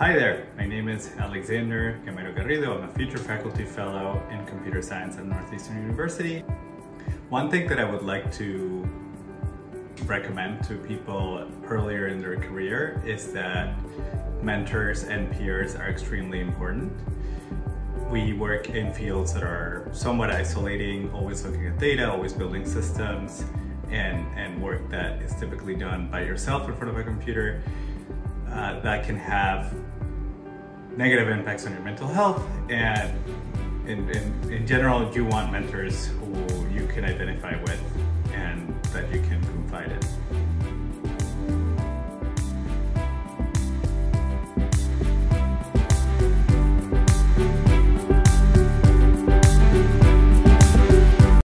Hi there, my name is Alexander Gamero Garrido. I'm a future faculty fellow in computer science at Northeastern University. One thing that I would like to recommend to people earlier in their career is that mentors and peers are extremely important. We work in fields that are somewhat isolating, always looking at data, always building systems, and, and work that is typically done by yourself in front of a computer uh, that can have negative impacts on your mental health and in, in, in general you want mentors who you can identify with and that you can confide in.